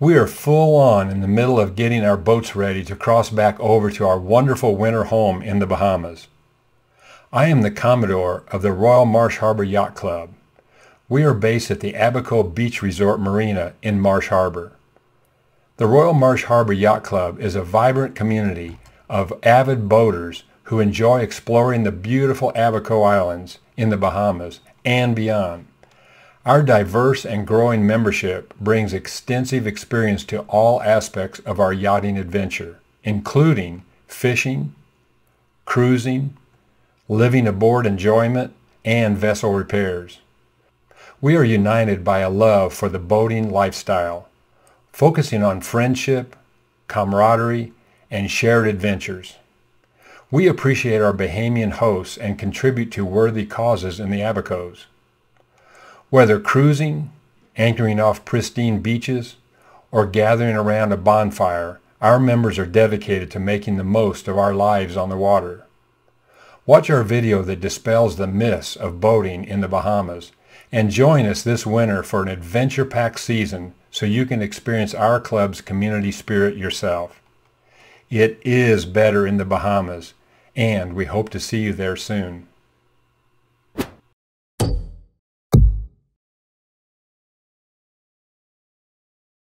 We are full on in the middle of getting our boats ready to cross back over to our wonderful winter home in the Bahamas. I am the Commodore of the Royal Marsh Harbour Yacht Club. We are based at the Abaco Beach Resort Marina in Marsh Harbour. The Royal Marsh Harbour Yacht Club is a vibrant community of avid boaters who enjoy exploring the beautiful Abaco Islands in the Bahamas and beyond. Our diverse and growing membership brings extensive experience to all aspects of our yachting adventure, including fishing, cruising, living aboard enjoyment, and vessel repairs. We are united by a love for the boating lifestyle, focusing on friendship, camaraderie, and shared adventures. We appreciate our Bahamian hosts and contribute to worthy causes in the Abacos. Whether cruising, anchoring off pristine beaches, or gathering around a bonfire, our members are dedicated to making the most of our lives on the water. Watch our video that dispels the myths of boating in the Bahamas and join us this winter for an adventure-packed season so you can experience our club's community spirit yourself. It is better in the Bahamas, and we hope to see you there soon.